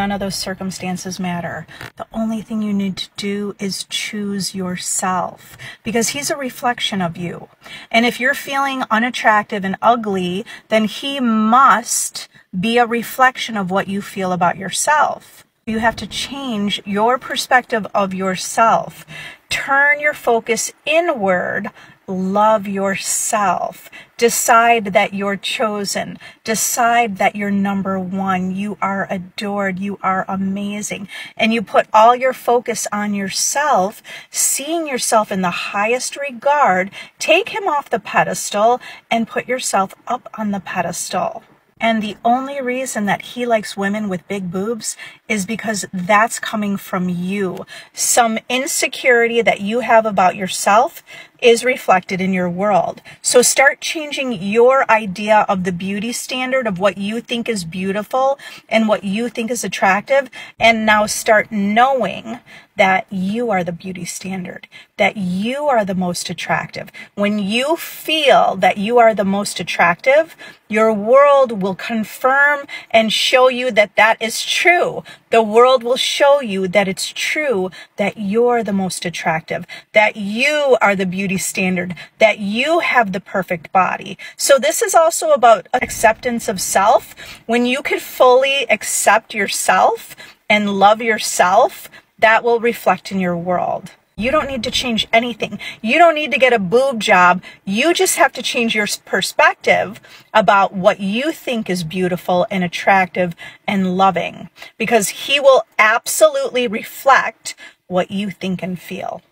None of those circumstances matter. The only thing you need to do is choose yourself because he's a reflection of you. And if you're feeling unattractive and ugly, then he must be a reflection of what you feel about yourself. You have to change your perspective of yourself. Turn your focus inward love yourself. Decide that you're chosen. Decide that you're number one. You are adored. You are amazing. And you put all your focus on yourself, seeing yourself in the highest regard. Take him off the pedestal and put yourself up on the pedestal. And the only reason that he likes women with big boobs is because that's coming from you. Some insecurity that you have about yourself is reflected in your world. So start changing your idea of the beauty standard of what you think is beautiful and what you think is attractive. And now start knowing that you are the beauty standard, that you are the most attractive. When you feel that you are the most attractive, your world will confirm and show you that that is true. The world will show you that it's true that you're the most attractive, that you are the beauty standard, that you have the perfect body. So this is also about acceptance of self. When you can fully accept yourself and love yourself, that will reflect in your world. You don't need to change anything. You don't need to get a boob job. You just have to change your perspective about what you think is beautiful and attractive and loving because he will absolutely reflect what you think and feel.